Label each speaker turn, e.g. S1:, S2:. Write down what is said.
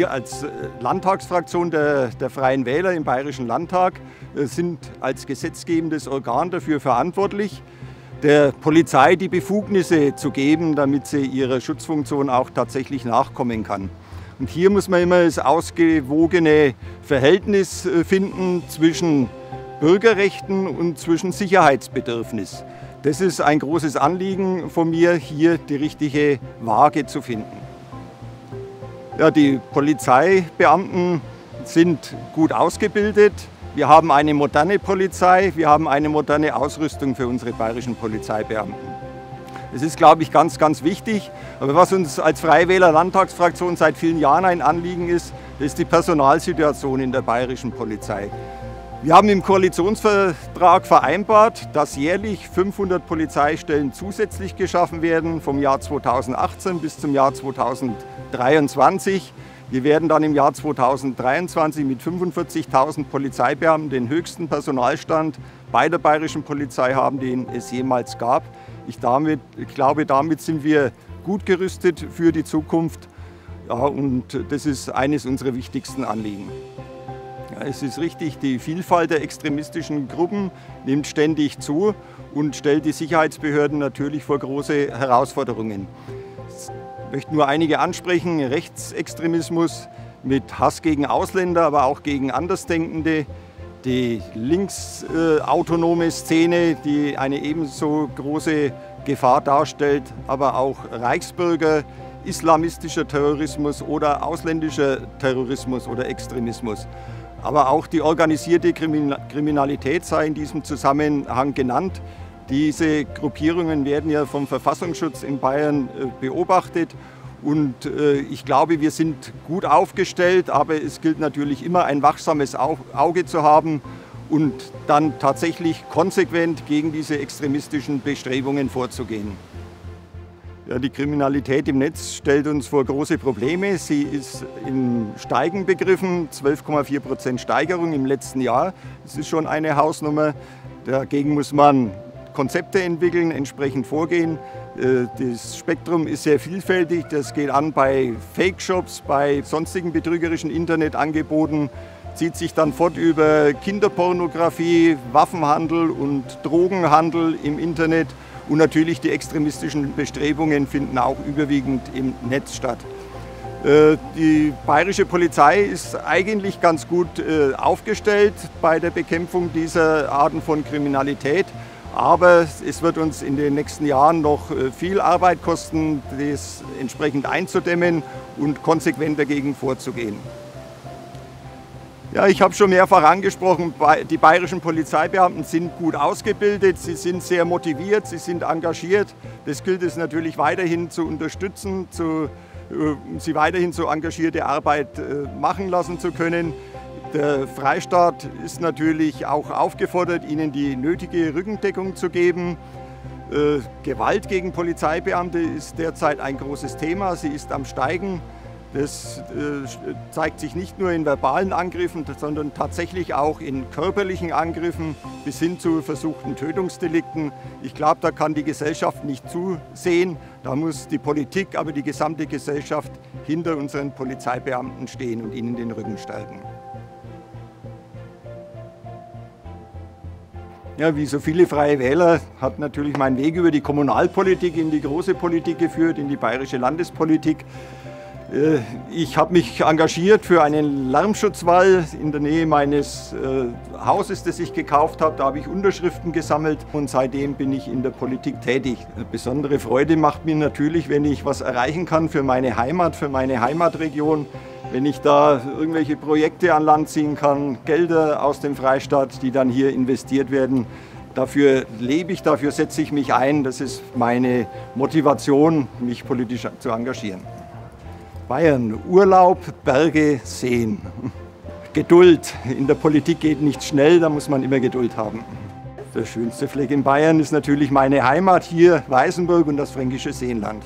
S1: Wir als Landtagsfraktion der, der Freien Wähler im Bayerischen Landtag sind als gesetzgebendes Organ dafür verantwortlich, der Polizei die Befugnisse zu geben, damit sie ihrer Schutzfunktion auch tatsächlich nachkommen kann. Und hier muss man immer das ausgewogene Verhältnis äh, finden zwischen Bürgerrechten und zwischen Sicherheitsbedürfnis. Das ist ein großes Anliegen von mir, hier die richtige Waage zu finden. Ja, die Polizeibeamten sind gut ausgebildet, wir haben eine moderne Polizei, wir haben eine moderne Ausrüstung für unsere bayerischen Polizeibeamten. Das ist, glaube ich, ganz, ganz wichtig. Aber was uns als Freiwähler Landtagsfraktion seit vielen Jahren ein Anliegen ist, ist die Personalsituation in der bayerischen Polizei. Wir haben im Koalitionsvertrag vereinbart, dass jährlich 500 Polizeistellen zusätzlich geschaffen werden vom Jahr 2018 bis zum Jahr 2023. Wir werden dann im Jahr 2023 mit 45.000 Polizeibeamten den höchsten Personalstand bei der bayerischen Polizei haben, den es jemals gab. Ich, damit, ich glaube, damit sind wir gut gerüstet für die Zukunft ja, und das ist eines unserer wichtigsten Anliegen. Es ist richtig, die Vielfalt der extremistischen Gruppen nimmt ständig zu und stellt die Sicherheitsbehörden natürlich vor große Herausforderungen. Ich möchte nur einige ansprechen. Rechtsextremismus mit Hass gegen Ausländer, aber auch gegen Andersdenkende. Die linksautonome Szene, die eine ebenso große Gefahr darstellt, aber auch Reichsbürger, islamistischer Terrorismus oder ausländischer Terrorismus oder Extremismus. Aber auch die organisierte Kriminalität sei in diesem Zusammenhang genannt. Diese Gruppierungen werden ja vom Verfassungsschutz in Bayern äh, beobachtet und äh, ich glaube, wir sind gut aufgestellt, aber es gilt natürlich immer ein wachsames Auge zu haben und dann tatsächlich konsequent gegen diese extremistischen Bestrebungen vorzugehen. Die Kriminalität im Netz stellt uns vor große Probleme. Sie ist im Steigen begriffen, 12,4 Prozent Steigerung im letzten Jahr. Das ist schon eine Hausnummer. Dagegen muss man Konzepte entwickeln, entsprechend vorgehen. Äh, das Spektrum ist sehr vielfältig. Das geht an bei Fake-Shops, bei sonstigen betrügerischen Internetangeboten, zieht sich dann fort über Kinderpornografie, Waffenhandel und Drogenhandel im Internet. Und natürlich die extremistischen Bestrebungen finden auch überwiegend im Netz statt. Äh, die bayerische Polizei ist eigentlich ganz gut äh, aufgestellt bei der Bekämpfung dieser Arten von Kriminalität. Aber es wird uns in den nächsten Jahren noch äh, viel Arbeit kosten, das entsprechend einzudämmen und konsequent dagegen vorzugehen. Ja, ich habe schon mehrfach angesprochen, die bayerischen Polizeibeamten sind gut ausgebildet, sie sind sehr motiviert, sie sind engagiert. Das gilt es natürlich weiterhin zu unterstützen, zu, äh, sie weiterhin so engagierte Arbeit äh, machen lassen zu können. Der Freistaat ist natürlich auch aufgefordert, ihnen die nötige Rückendeckung zu geben. Äh, Gewalt gegen Polizeibeamte ist derzeit ein großes Thema. Sie ist am Steigen. Das äh, zeigt sich nicht nur in verbalen Angriffen, sondern tatsächlich auch in körperlichen Angriffen bis hin zu versuchten Tötungsdelikten. Ich glaube, da kann die Gesellschaft nicht zusehen. Da muss die Politik, aber die gesamte Gesellschaft hinter unseren Polizeibeamten stehen und ihnen den Rücken stärken. Ja, wie so viele Freie Wähler hat natürlich mein Weg über die Kommunalpolitik in die große Politik geführt, in die bayerische Landespolitik. Äh, ich habe mich engagiert für einen Lärmschutzwall in der Nähe meines äh, Hauses, das ich gekauft habe. Da habe ich Unterschriften gesammelt und seitdem bin ich in der Politik tätig. Eine besondere Freude macht mir natürlich, wenn ich was erreichen kann für meine Heimat, für meine Heimatregion. Wenn ich da irgendwelche Projekte an Land ziehen kann, Gelder aus dem Freistaat, die dann hier investiert werden, dafür lebe ich, dafür setze ich mich ein. Das ist meine Motivation, mich politisch zu engagieren. Bayern, Urlaub, Berge, Seen. Geduld. In der Politik geht nicht schnell, da muss man immer Geduld haben. Der schönste Fleck in Bayern ist natürlich meine Heimat hier, Weißenburg und das fränkische Seenland.